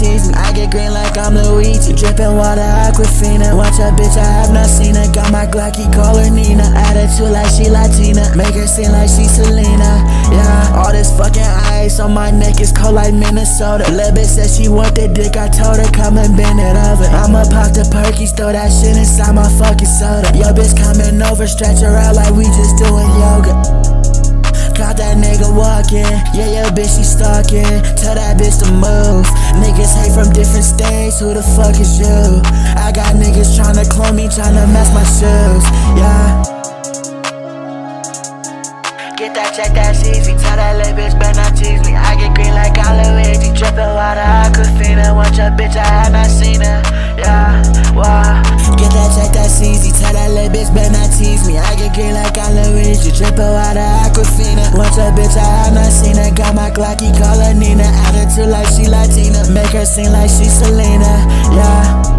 tease me. I get green like I'm Luigi. Dripping water, Aquafina. Watch a bitch, I have not seen her. Got my Glocky, call her Nina. Attitude like she Latina. Make her seem like she Selena. Yeah, all this fucking ice on my neck is cold like Minnesota. Lil' bitch said she want that dick. I told her come and bend it over. I'ma pop the perkies, throw that shit inside my fucking soda. Yo, bitch coming over, stretch her out like we just doing yoga. Got that nigga walking, yeah, yeah, bitch, she stalking. Tell that bitch to move. Niggas hate from different states, who the fuck is you? I got niggas tryna clone me, tryna mess my shoes, yeah. Get that check, that's easy. Tell that little bitch better not tease me. I get green like Luigi. Drippin' water, Aquafina. Watch a bitch, I have not seen her. Yeah, wow. Get that check, that's easy. Tell that little bitch better not tease me. I get green like I'm a bitch, I have not seen her. Got my Glocky, call her Nina. Attitude like she Latina. Make her seem like she Selena. Yeah.